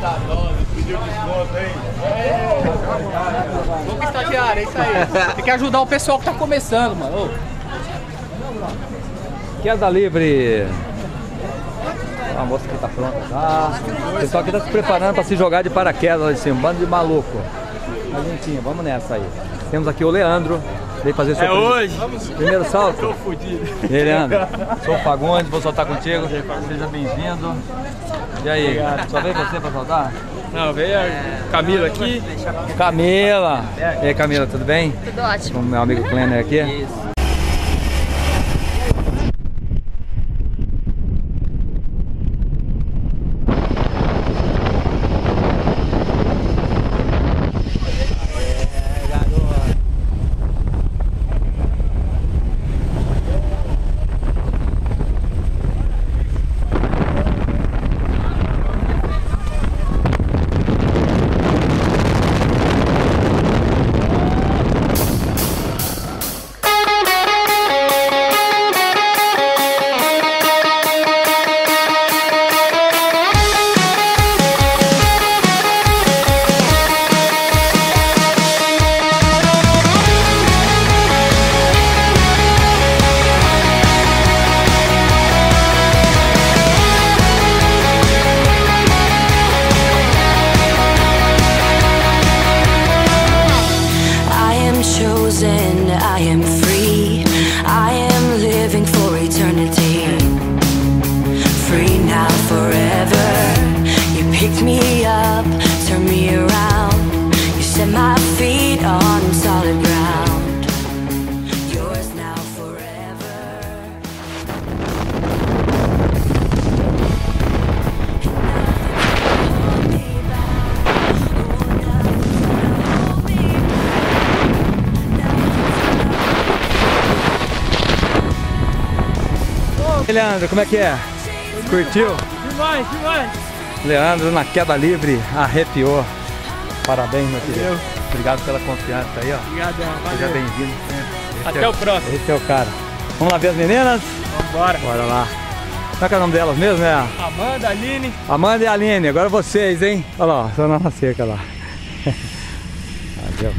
Tá doido, pediu desconto, hein? Vamos estagiário, é isso aí. Tem que ajudar o pessoal que tá começando, mano. Queda livre. A moça que tá pronta já. O pessoal aqui tá se preparando para se jogar de paraquedas lá de cima. Bando de maluco. A gentinha, vamos nessa aí. Temos aqui o Leandro. Veio fazer seu É hoje? primeiro salto. Tô fudido. E aí, Leandro? Sou o Fagundes, vou soltar contigo. Seja bem-vindo. E aí, só veio você para soltar? Não, veio a Camila aqui. Camila. E aí, Camila, tudo bem? Tudo ótimo. O meu amigo Klenner aqui. I Leandro, como é que é? Curtiu? Demais, demais. Leandro na queda livre arrepiou. Parabéns, meu querido. Obrigado pela confiança aí, ó. Obrigadão, Seja valeu. bem-vindo. Esse Até é o próximo. Esse é o cara. Vamos lá ver as meninas? Vambora. Bora lá. Como é que é o nome delas mesmo, né? Amanda, Aline. Amanda e Aline, agora vocês, hein? Olha lá, só na cerca lá. Valeu.